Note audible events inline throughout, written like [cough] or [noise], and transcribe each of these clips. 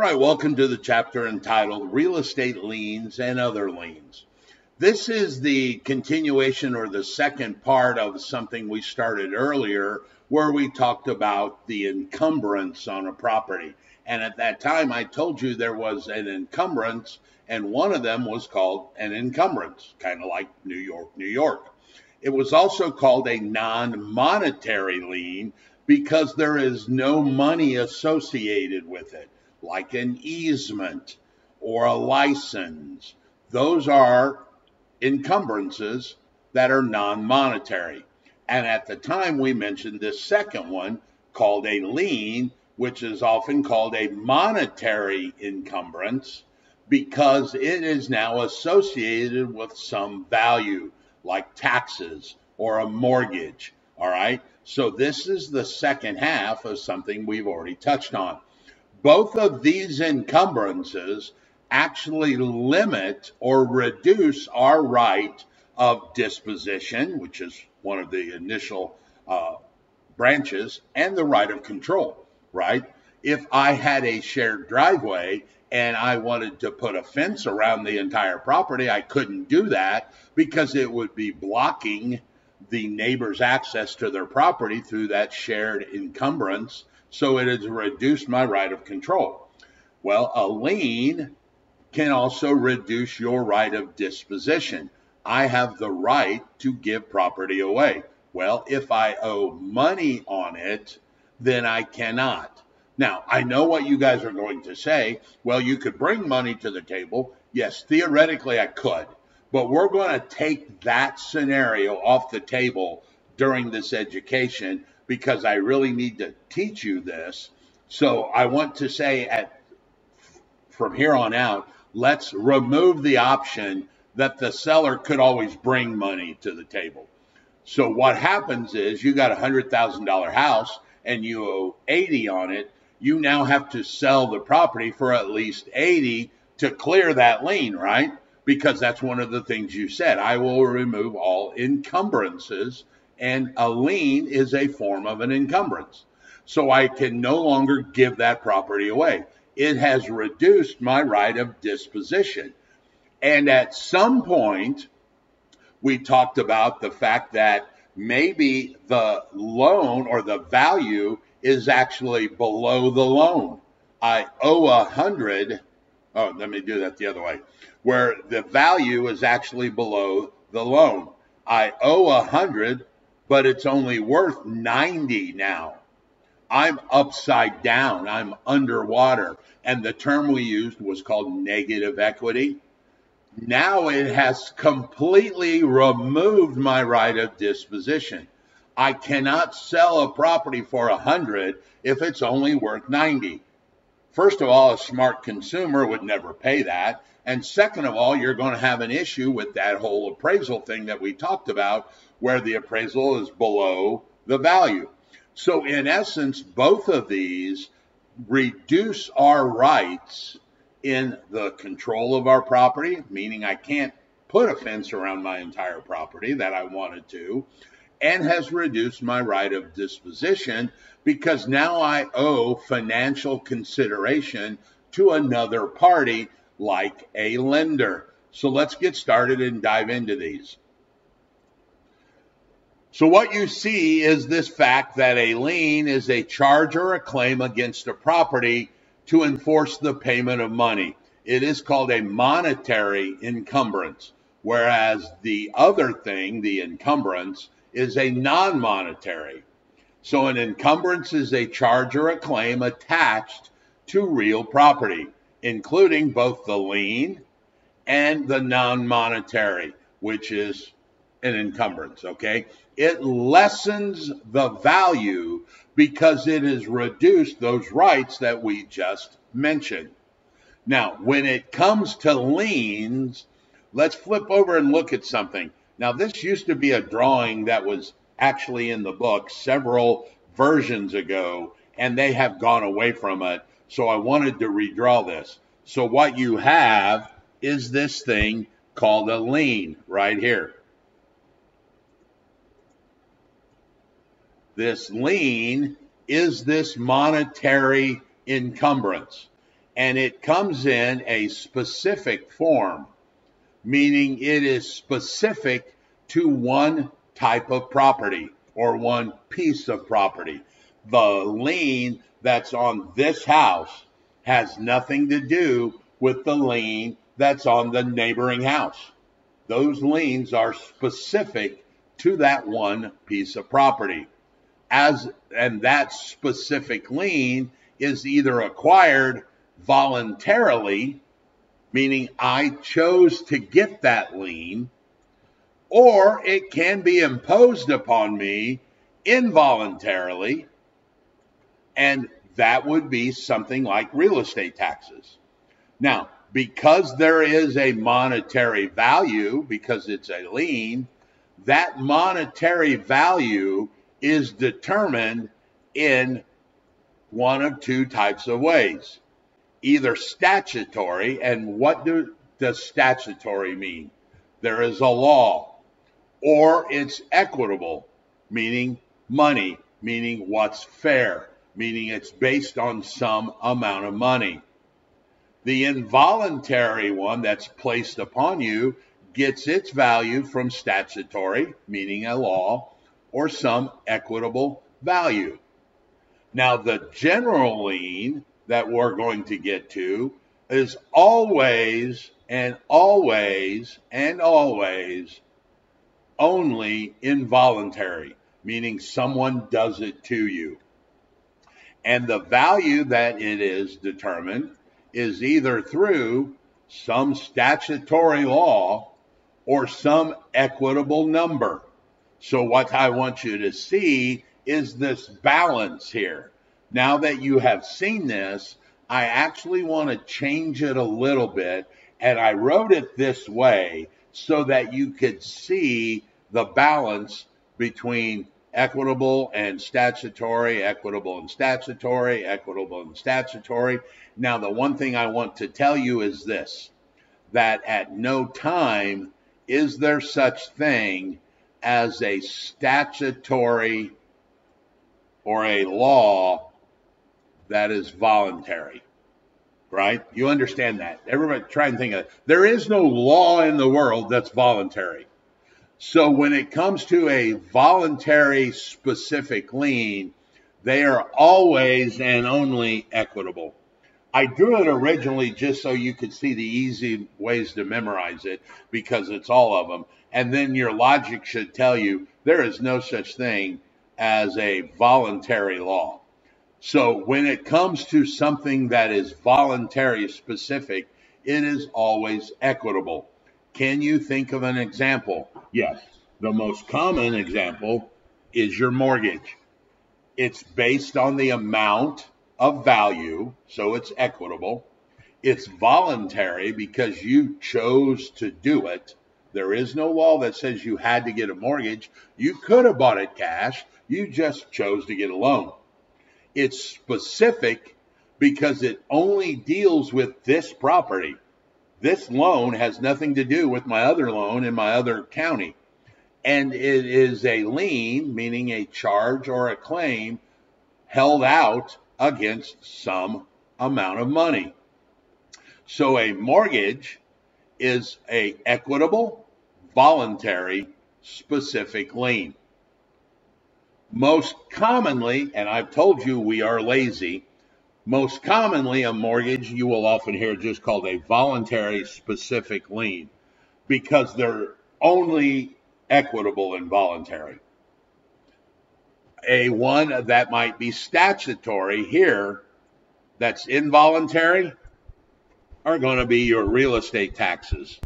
All right, welcome to the chapter entitled Real Estate Liens and Other Liens. This is the continuation or the second part of something we started earlier where we talked about the encumbrance on a property. And at that time, I told you there was an encumbrance, and one of them was called an encumbrance, kind of like New York, New York. It was also called a non monetary lien because there is no money associated with it like an easement or a license. Those are encumbrances that are non monetary. And at the time, we mentioned this second one called a lien, which is often called a monetary encumbrance because it is now associated with some value, like taxes or a mortgage. All right. So, this is the second half of something we've already touched on both of these encumbrances actually limit or reduce our right of disposition, which is one of the initial uh, branches, and the right of control, right? If I had a shared driveway and I wanted to put a fence around the entire property, I couldn't do that because it would be blocking the neighbor's access to their property through that shared encumbrance so it has reduced my right of control. Well, a lien can also reduce your right of disposition. I have the right to give property away. Well, if I owe money on it, then I cannot. Now, I know what you guys are going to say. Well, you could bring money to the table. Yes, theoretically, I could. But we're going to take that scenario off the table during this education because I really need to teach you this. So I want to say at from here on out, let's remove the option that the seller could always bring money to the table. So what happens is you got a hundred thousand dollar house and you owe 80 on it. You now have to sell the property for at least 80 to clear that lien, right? Because that's one of the things you said. I will remove all encumbrances and a lien is a form of an encumbrance. So I can no longer give that property away. It has reduced my right of disposition. And at some point, we talked about the fact that maybe the loan or the value is actually below the loan. I owe a hundred. Oh, let me do that the other way, where the value is actually below the loan. I owe a hundred, but it's only worth 90 now. I'm upside down, I'm underwater. And the term we used was called negative equity. Now it has completely removed my right of disposition. I cannot sell a property for 100 if it's only worth 90. First of all, a smart consumer would never pay that. And second of all, you're going to have an issue with that whole appraisal thing that we talked about, where the appraisal is below the value. So, in essence, both of these reduce our rights in the control of our property, meaning I can't put a fence around my entire property that I wanted to, and has reduced my right of disposition because now I owe financial consideration to another party like a lender. So let's get started and dive into these. So what you see is this fact that a lien is a charge or a claim against a property to enforce the payment of money. It is called a monetary encumbrance, whereas the other thing, the encumbrance, is a non-monetary. So an encumbrance is a charge or a claim attached to real property including both the lien and the non monetary, which is an encumbrance. Okay. It lessens the value because it has reduced those rights that we just mentioned. Now, when it comes to liens, let's flip over and look at something. Now, this used to be a drawing that was actually in the book several versions ago, and they have gone away from it. So I wanted to redraw this. So what you have is this thing called a lien right here. This lien is this monetary encumbrance. and it comes in a specific form, meaning it is specific to one type of property or one piece of property. The lien that's on this house has nothing to do with the lien that's on the neighboring house. Those liens are specific to that one piece of property. As and that specific lien is either acquired voluntarily, meaning I chose to get that lien, or it can be imposed upon me involuntarily, and that would be something like real estate taxes. Now, because there is a monetary value, because it's a lien, that monetary value is determined in one of two types of ways either statutory, and what do, does statutory mean? There is a law, or it's equitable, meaning money, meaning what's fair, meaning it's based on some amount of money. The involuntary one that's placed upon you gets its value from statutory, meaning a law, or some equitable value. Now, the general lien that we're going to get to is always and always and always only involuntary, meaning someone does it to you. And the value that it is determined is either through some statutory law or some equitable number. So, what I want you to see is this balance here. Now that you have seen this, I actually want to change it a little bit. And I wrote it this way so that you could see the balance between equitable and statutory, equitable and statutory, equitable and statutory. Now, the one thing I want to tell you is this that at no time is there such thing as a statutory or a law that is voluntary. Right? You understand that. Everybody try and think of it. There is no law in the world that's voluntary. So when it comes to a voluntary specific lien, they are always and only equitable. I drew it originally just so you could see the easy ways to memorize it because it's all of them. And then your logic should tell you there is no such thing as a voluntary law. So when it comes to something that is voluntary specific, it is always equitable. Can you think of an example? Yes. The most common example is your mortgage. It's based on the amount of value, so it's equitable. It's voluntary because you chose to do it. There is no law that says you had to get a mortgage. You could have bought it cash. You just chose to get a loan. It's specific because it only deals with this property. This loan has nothing to do with my other loan in my other county. And it is a lien, meaning a charge or a claim held out against some amount of money. So a mortgage is a equitable, voluntary, specific lien. Most commonly, and I've told you we are lazy, most commonly a mortgage you will often hear just called a voluntary specific lien because they're only equitable and voluntary. A one that might be statutory here that's involuntary are going to be your real estate taxes.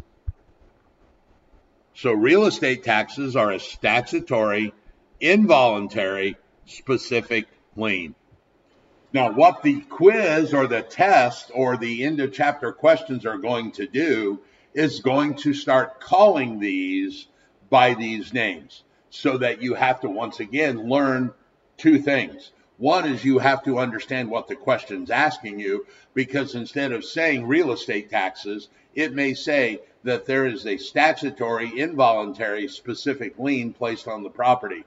So real estate taxes are a statutory involuntary specific lien. Now, what the quiz or the test or the end of chapter questions are going to do is going to start calling these by these names so that you have to once again learn two things. One is you have to understand what the question's asking you because instead of saying real estate taxes, it may say that there is a statutory, involuntary, specific lien placed on the property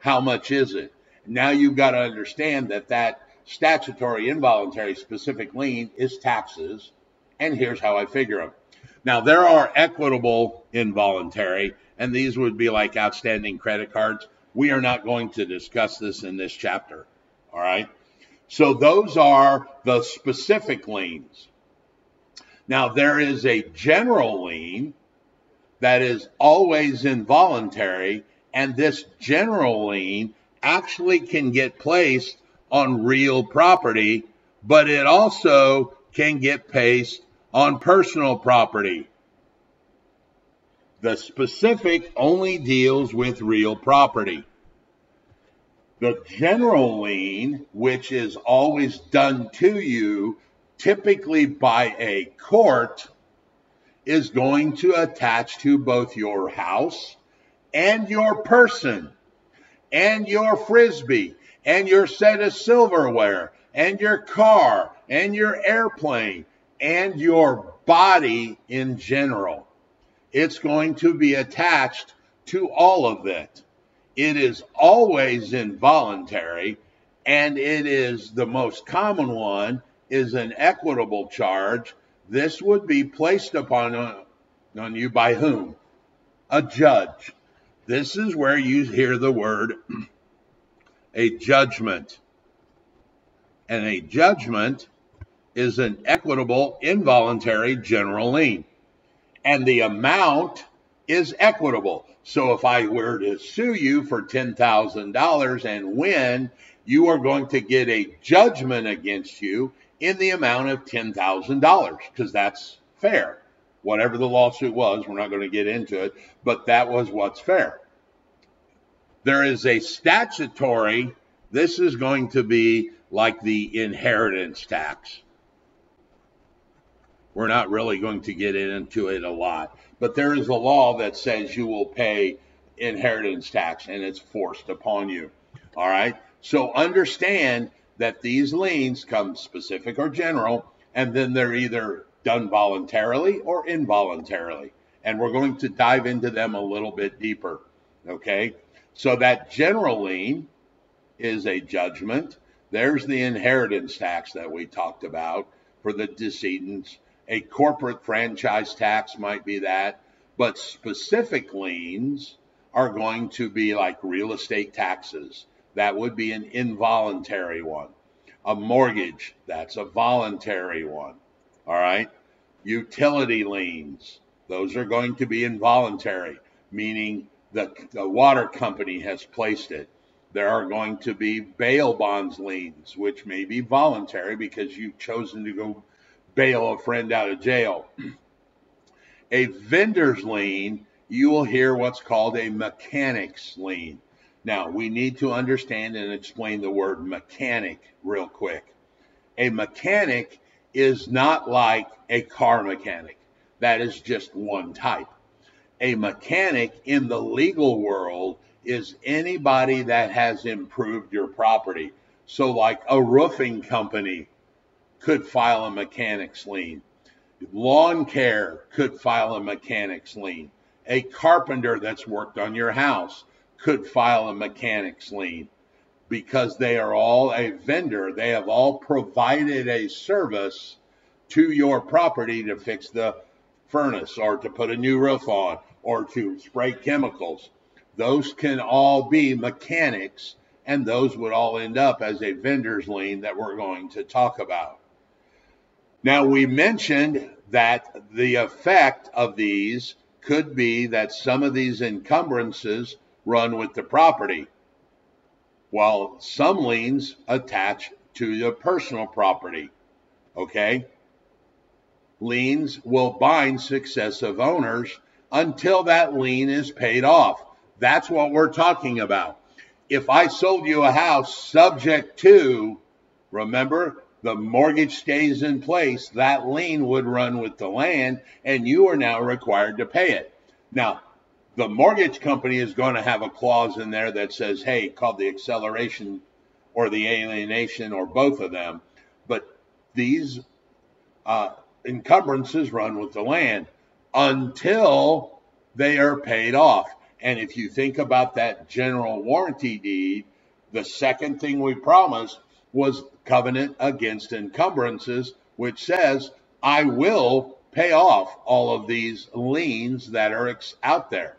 how much is it? Now you've got to understand that that statutory, involuntary, specific lien is taxes. And here's how I figure them. Now, there are equitable involuntary, and these would be like outstanding credit cards. We are not going to discuss this in this chapter. All right. So those are the specific liens. Now, there is a general lien that is always involuntary, and this general lien actually can get placed on real property, but it also can get placed on personal property. The specific only deals with real property. The general lien, which is always done to you, typically by a court, is going to attach to both your house and your person and your frisbee and your set of silverware and your car and your airplane and your body in general. It's going to be attached to all of it. It is always involuntary and it is the most common one is an equitable charge. This would be placed upon uh, on you by whom? A judge. This is where you hear the word [clears throat] a judgment. And a judgment is an equitable, involuntary general lien. And the amount is equitable. So if I were to sue you for $10,000 and win, you are going to get a judgment against you in the amount of $10,000 because that's fair. Whatever the lawsuit was, we're not going to get into it, but that was what's fair. There is a statutory, this is going to be like the inheritance tax. We're not really going to get into it a lot, but there is a law that says you will pay inheritance tax and it's forced upon you. All right. So understand that these liens come specific or general, and then they're either done voluntarily or involuntarily. And we're going to dive into them a little bit deeper. Okay. So that general lien is a judgment. There's the inheritance tax that we talked about for the decedents. A corporate franchise tax might be that, but specific liens are going to be like real estate taxes. That would be an involuntary one. A mortgage, that's a voluntary one. All right. Utility liens, those are going to be involuntary, meaning the, the water company has placed it. There are going to be bail bonds liens, which may be voluntary because you've chosen to go bail a friend out of jail. [clears throat] a vendor's lien, you will hear what's called a mechanic's lien. Now, we need to understand and explain the word mechanic real quick. A mechanic is not like a car mechanic. That is just one type. A mechanic in the legal world is anybody that has improved your property. So, like a roofing company could file a mechanic's lien. Lawn care could file a mechanic's lien. A carpenter that's worked on your house could file a mechanic's lien because they are all a vendor. They have all provided a service to your property to fix the furnace or to put a new roof on or to spray chemicals. Those can all be mechanics, and those would all end up as a vendor's lien that we're going to talk about. Now, we mentioned that the effect of these could be that some of these encumbrances run with the property, while some liens attach to the personal property. Okay? Liens will bind successive owners until that lien is paid off. That's what we're talking about. If I sold you a house subject to, remember, the mortgage stays in place, that lien would run with the land, and you are now required to pay it. Now, the mortgage company is going to have a clause in there that says, hey, called the acceleration or the alienation or both of them. But these uh, encumbrances run with the land until they are paid off. And if you think about that general warranty deed, the second thing we promised was covenant against encumbrances, which says, I will pay off all of these liens that are out there.